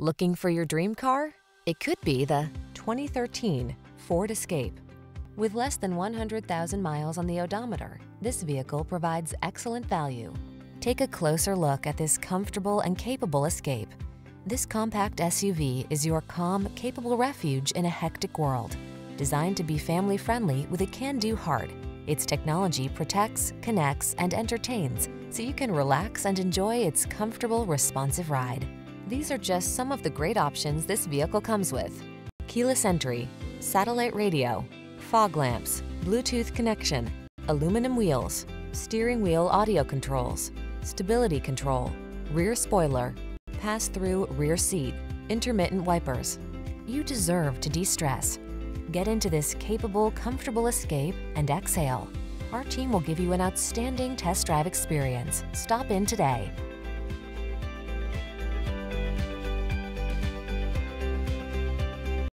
Looking for your dream car? It could be the 2013 Ford Escape. With less than 100,000 miles on the odometer, this vehicle provides excellent value. Take a closer look at this comfortable and capable Escape. This compact SUV is your calm, capable refuge in a hectic world. Designed to be family-friendly with a can-do heart, its technology protects, connects, and entertains so you can relax and enjoy its comfortable, responsive ride. These are just some of the great options this vehicle comes with. Keyless entry, satellite radio, fog lamps, Bluetooth connection, aluminum wheels, steering wheel audio controls, stability control, rear spoiler, pass-through rear seat, intermittent wipers. You deserve to de-stress. Get into this capable, comfortable escape and exhale. Our team will give you an outstanding test drive experience. Stop in today.